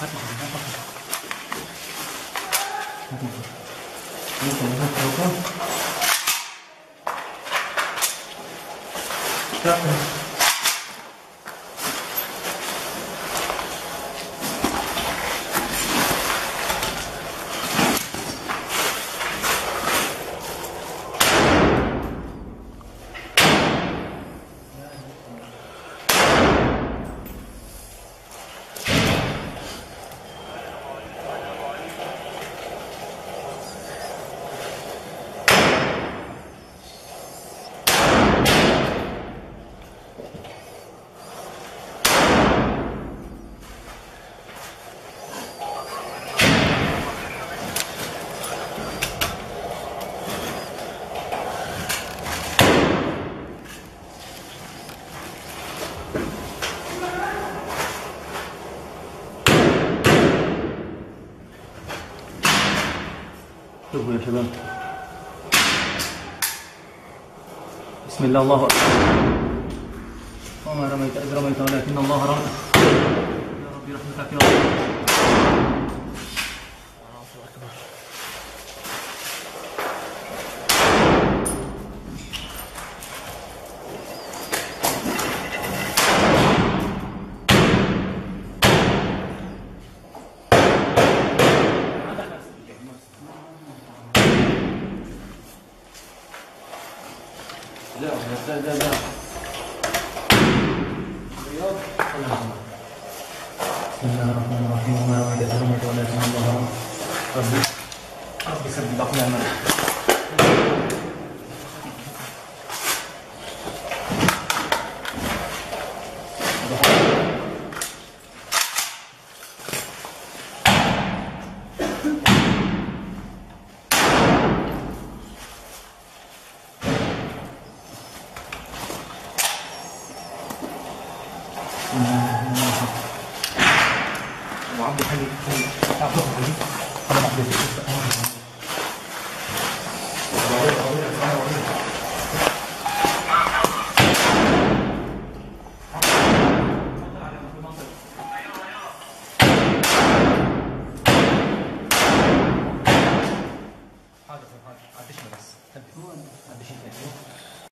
发点钱，发点钱，点，你怎么？还不够？شوفوا يا شباب. بسم الله الله أكبر. وما رميت إذ رميت ولكن الله رمى. يا ربي رحمتك يا رب. لا لا بسم الله الرحمن الرحيم. وما ولدت أمك ولكن الله ربي ربي ثبت اقدامنا 뭐, 안 돼, 빨리, 빨리, 아, 빨리, 빨리, 빨리, 빨리, 빨리, 빨리, 빨리, 빨리,